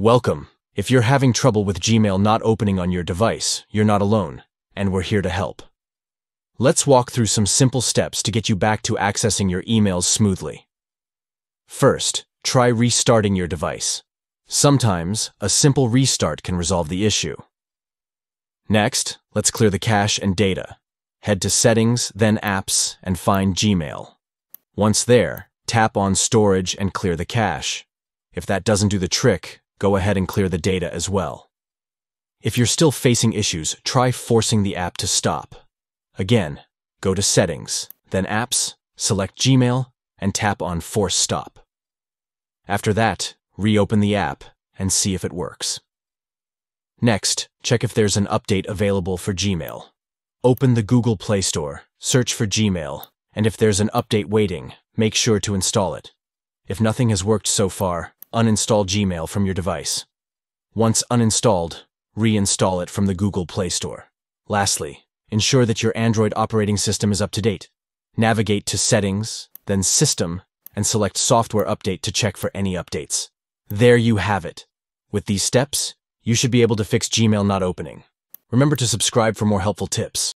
Welcome. If you're having trouble with Gmail not opening on your device, you're not alone, and we're here to help. Let's walk through some simple steps to get you back to accessing your emails smoothly. First, try restarting your device. Sometimes, a simple restart can resolve the issue. Next, let's clear the cache and data. Head to Settings, then Apps, and find Gmail. Once there, tap on Storage and clear the cache. If that doesn't do the trick, go ahead and clear the data as well. If you're still facing issues, try forcing the app to stop. Again, go to Settings, then Apps, select Gmail, and tap on Force Stop. After that, reopen the app and see if it works. Next, check if there's an update available for Gmail. Open the Google Play Store, search for Gmail, and if there's an update waiting, make sure to install it. If nothing has worked so far, uninstall Gmail from your device. Once uninstalled, reinstall it from the Google Play Store. Lastly, ensure that your Android operating system is up to date. Navigate to Settings, then System, and select Software Update to check for any updates. There you have it. With these steps, you should be able to fix Gmail not opening. Remember to subscribe for more helpful tips.